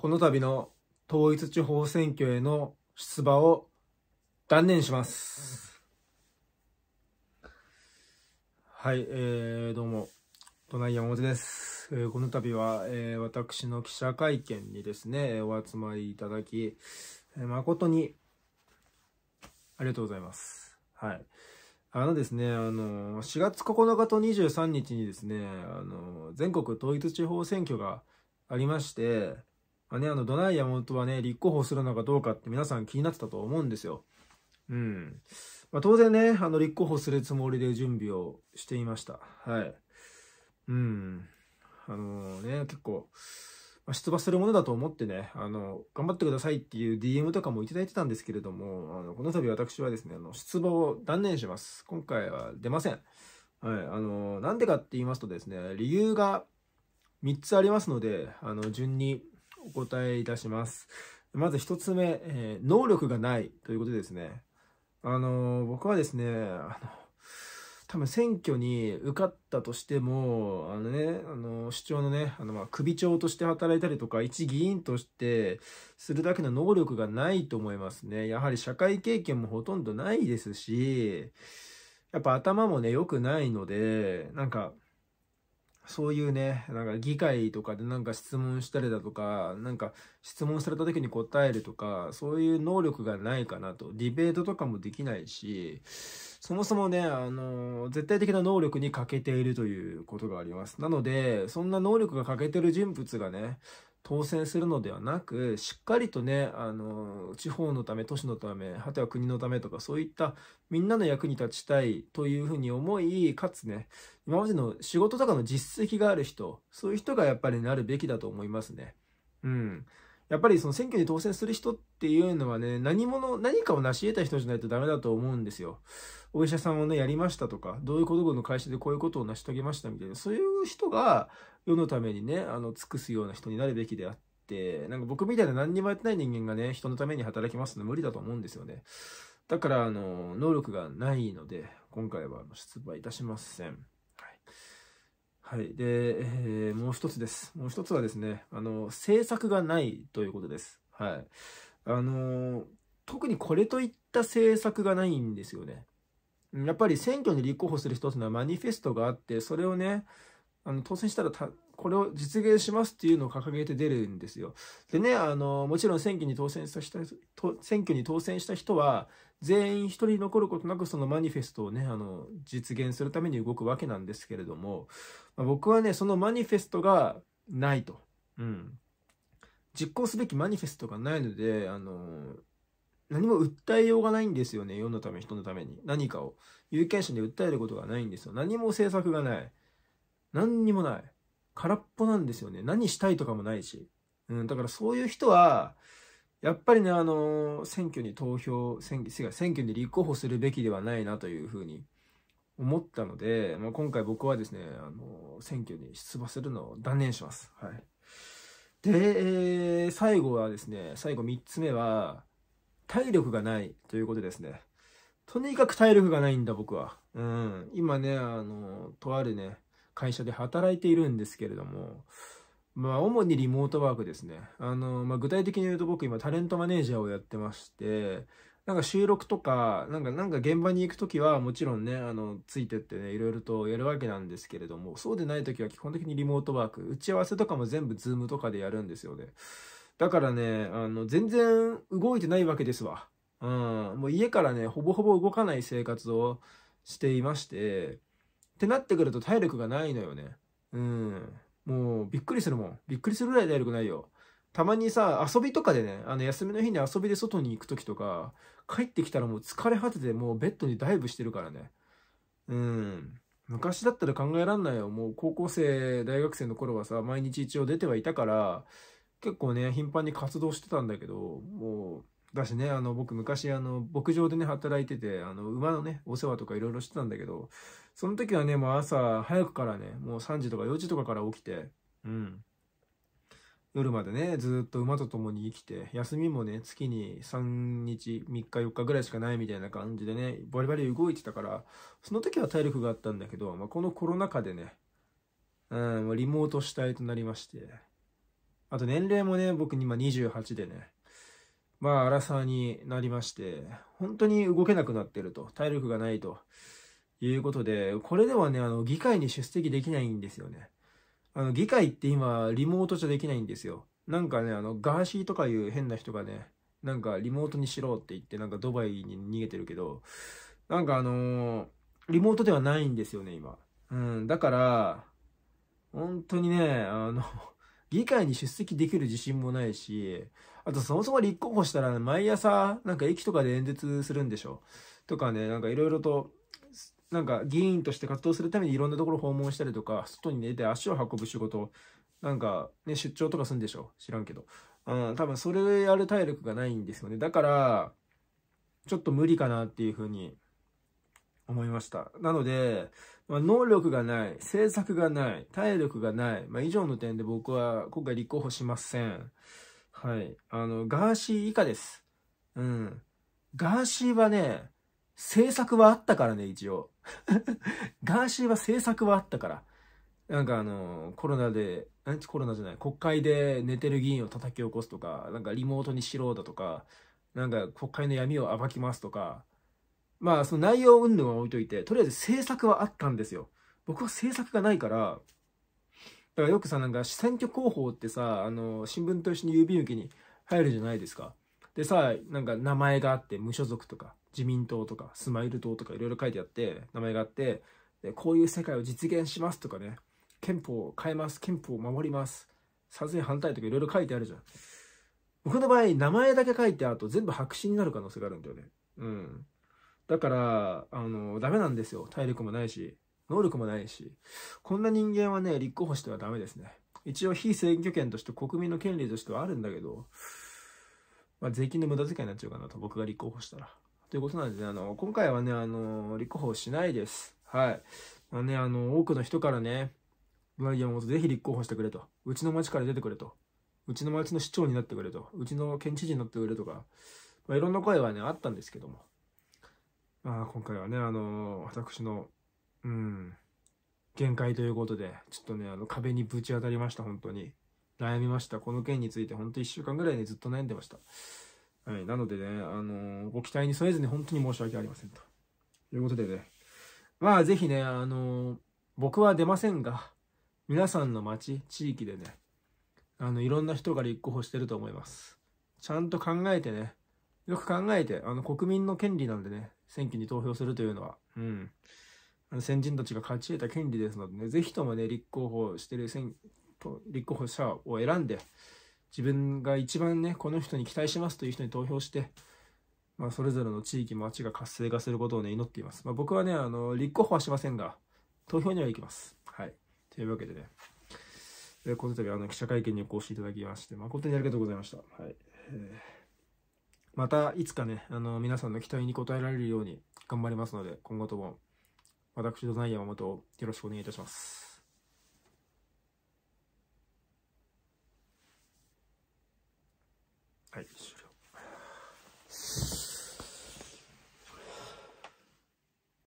この度の統一地方選挙への出馬を断念します。はい、えー、どうも、都内山本です。えーこの度は、えー私の記者会見にですね、お集まりいただき、えー誠にありがとうございます。はい。あのですね、あの、4月9日と23日にですね、あの、全国統一地方選挙がありまして、まあね、あの、ドナイ山本はね、立候補するのかどうかって皆さん気になってたと思うんですよ。うん。まあ、当然ね、あの、立候補するつもりで準備をしていました。はい。うん。あのね、結構、まあ出馬するものだと思ってね、あの、頑張ってくださいっていう DM とかもいただいてたんですけれども、あの、この度私はですね、あの、出馬を断念します。今回は出ません。はい。あの、なんでかって言いますとですね、理由が3つありますので、あの、順にお答えいたします。まず1つ目、えー能力がないということですね。あの、僕はですね、あの、多分選挙に受かったとしても、あのね、あの、市長のね、あの、ま、首長として働いたりとか、一議員としてするだけの能力がないと思いますね。やはり社会経験もほとんどないですし、やっぱ頭もね、良くないので、なんか、そういうね、なんか議会とかでなんか質問したりだとか、なんか質問された時に答えるとか、そういう能力がないかなと。ディベートとかもできないし、そもそもね、あの、絶対的な能力に欠けているということがあります。なので、そんな能力が欠けてる人物がね、当選するのではなく、しっかりとね、あの、地方のため、都市のため、果ては国のためとか、そういったみんなの役に立ちたいというふうに思い、かつね、今までの仕事とかの実績がある人、そういう人がやっぱりなるべきだと思いますね。うん。やっぱりその選挙に当選する人っていうのはね、何者、何かを成し得た人じゃないとダメだと思うんですよ。お医者さんをね、やりましたとか、どういうことの会社でこういうことを成し遂げましたみたいな、そういう人が世のためにね、あの、尽くすような人になるべきであって、なんか僕みたいな何にもやってない人間がね、人のために働きますの無理だと思うんですよね。だから、あの、能力がないので、今回は出馬いたしません。はい。で、えーもう一つです。もう一つはですね、あの、政策がないということです。はい。あの、特にこれといった政策がないんですよね。やっぱり選挙に立候補する人っていうのはマニフェストがあって、それをね、あの当選したらたこれを実現しますっていうのを掲げて出るんですよ。でね、あの、もちろん選挙に当選した人、選挙に当選した人は、全員一人残ることなくそのマニフェストをね、あの、実現するために動くわけなんですけれども、まあ僕はね、そのマニフェストがないと。うん。実行すべきマニフェストがないので、あの、何も訴えようがないんですよね。世のため、人のために。何かを。有権者に訴えることがないんですよ。何も政策がない。何にもない。空っぽなんですよね。何したいとかもないし。うん、だからそういう人は、やっぱりね、あの、選挙に投票、選挙、選挙に立候補するべきではないなというふうに思ったので、まあ、今回僕はですね、あの、選挙に出馬するのを断念します。はい。で、えー最後はですね、最後3つ目は、体力がないということですね。とにかく体力がないんだ、僕は。うん。今ね、あの、とあるね、会社で働いているんですけれども、まあ、主にリモートワークですね。あの、まあ、具体的に言うと僕今タレントマネージャーをやってまして、なんか収録とか、なんか、なんか現場に行くときはもちろんね、あの、ついてってね、いろいろとやるわけなんですけれども、そうでないときは基本的にリモートワーク、打ち合わせとかも全部ズームとかでやるんですよね。だからね、あの、全然動いてないわけですわ。うん。もう家からね、ほぼほぼ動かない生活をしていまして、ってなってくると体力がないのよね。うん。もうびっくりするもん。びっくりするぐらい体力ないよ。たまにさ、遊びとかでね、あの、休みの日に遊びで外に行くときとか、帰ってきたらもう疲れ果てて、もうベッドにダイブしてるからね。うん。昔だったら考えらんないよ。もう高校生、大学生の頃はさ、毎日一応出てはいたから、結構ね、頻繁に活動してたんだけど、もう、だしね、あの、僕昔、あの、牧場でね、働いてて、あの、馬のね、お世話とかいろいろしてたんだけど、その時はね、もう朝早くからね、もう3時とか4時とかから起きて、うん。夜までね、ずっと馬と共に生きて、休みもね、月に3日、3日、4日ぐらいしかないみたいな感じでね、バリバリ動いてたから、その時は体力があったんだけど、まあ、このコロナ禍でね、うん、リモート主体となりまして、あと年齢もね、僕今28でね、まあ、荒さになりまして、本当に動けなくなってると、体力がないということで、これではね、あの、議会に出席できないんですよね。あの、議会って今、リモートじゃできないんですよ。なんかね、あの、ガーシーとかいう変な人がね、なんかリモートにしろって言って、なんかドバイに逃げてるけど、なんかあのー、リモートではないんですよね、今。うん、だから、本当にね、あの、議会に出席できる自信もないし、あとそもそも立候補したら、毎朝、なんか駅とかで演説するんでしょ？とかね、なんかいろいろと、なんか議員として活動するためにいろんなところ訪問したりとか、外に出て足を運ぶ仕事、なんかね、出張とかするんでしょ？知らんけど。うん、多分それやる体力がないんですよね。だから、ちょっと無理かなっていうふうに思いました。なので、まあ、能力がない、政策がない、体力がない、まあ、以上の点で僕は今回立候補しません。はい。あの、ガーシー以下です。うん。ガーシーはね、政策はあったからね、一応。ガーシーは政策はあったから。なんかあの、コロナで、なんコロナじゃない、国会で寝てる議員を叩き起こすとか、なんかリモートにしろだとか、なんか国会の闇を暴きますとか、まあその内容云々は置いといて、とりあえず政策はあったんですよ。僕は政策がないから、だからよくさ、なんか選挙広報ってさ、あの、新聞と一緒に郵便受けに入るじゃないですか。でさ、なんか名前があって、無所属とか、自民党とか、スマイル党とかいろいろ書いてあって、名前があって、でこういう世界を実現しますとかね、憲法を変えます、憲法を守ります、賛成反対とかいろいろ書いてあるじゃん。僕の場合、名前だけ書いてあると全部白紙になる可能性があるんだよね。うん。だから、あの、ダメなんですよ。体力もないし。能力もないし、こんな人間はね、立候補してはダメですね。一応非選挙権として国民の権利としてはあるんだけど、まあ、税金の無駄遣いになっちゃうかなと、僕が立候補したら。ということなんでね、あの、今回はね、あの、立候補しないです。はい。まあね、あの、多くの人からね、ブライアンをぜひ立候補してくれと。うちの町から出てくれと。うちの町の市長になってくれと。うちの県知事になってくれとか、まあ、いろんな声はね、あったんですけども。まあ、今回はね、あの、私のうん。限界ということで、ちょっとね、あの壁にぶち当たりました、本当に。悩みました。この件について、本当1週間ぐらいね、ずっと悩んでました。はい。なのでね、あのー、ご期待に添えずに本当に申し訳ありませんと。ということでね。まあ、ぜひね、あのー、僕は出ませんが、皆さんの町、地域でね、あの、いろんな人が立候補してると思います。ちゃんと考えてね、よく考えて、あの、国民の権利なんでね、選挙に投票するというのは、うん。先人たちが勝ち得た権利ですのでね、ぜひともね、立候補してる選立候補者を選んで、自分が一番ね、この人に期待しますという人に投票して、まあ、それぞれの地域、町が活性化することをね、祈っています。まあ、僕はね、あの、立候補はしませんが、投票には行きます。はい。というわけでね、えこの度、あの、記者会見にお越しいただきまして、誠にありがとうございました。はい。また、いつかね、あの、皆さんの期待に応えられるように頑張りますので、今後とも私、ドザイ山本よろしくお願いいたします。はい、